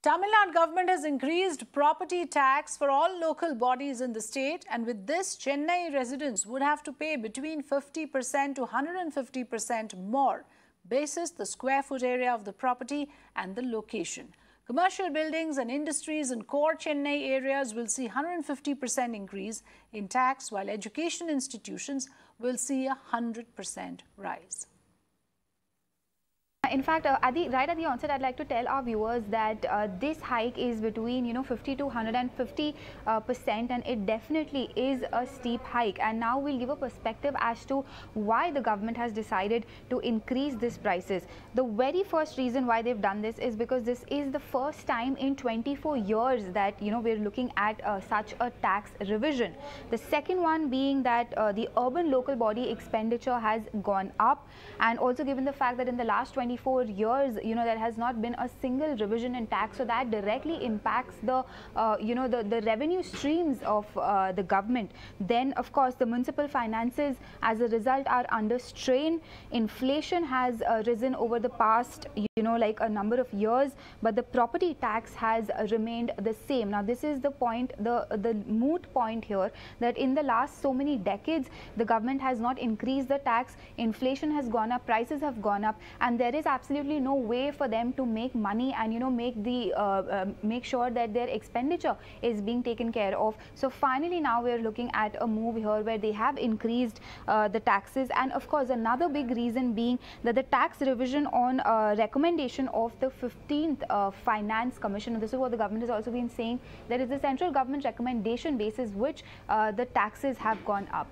Tamil Nadu government has increased property tax for all local bodies in the state and with this Chennai residents would have to pay between 50% to 150% more basis the square foot area of the property and the location. Commercial buildings and industries in core Chennai areas will see 150% increase in tax while education institutions will see a 100% rise. In fact, uh, at the, right at the onset, I'd like to tell our viewers that uh, this hike is between, you know, 50 to 150 uh, percent and it definitely is a steep hike. And now we'll give a perspective as to why the government has decided to increase these prices. The very first reason why they've done this is because this is the first time in 24 years that, you know, we're looking at uh, such a tax revision. The second one being that uh, the urban local body expenditure has gone up and also given the fact that in the last 20 24 years, you know, there has not been a single revision in tax. So that directly impacts the, uh, you know, the, the revenue streams of uh, the government. Then, of course, the municipal finances as a result are under strain. Inflation has uh, risen over the past, you know, like a number of years, but the property tax has remained the same. Now, this is the point, the, the moot point here that in the last so many decades, the government has not increased the tax, inflation has gone up, prices have gone up, and there is absolutely no way for them to make money and you know make the uh, uh, make sure that their expenditure is being taken care of. So finally now we're looking at a move here where they have increased uh, the taxes. And of course another big reason being that the tax revision on uh, recommendation of the 15th uh, finance commission this is what the government has also been saying that is the central government recommendation basis which uh, the taxes have gone up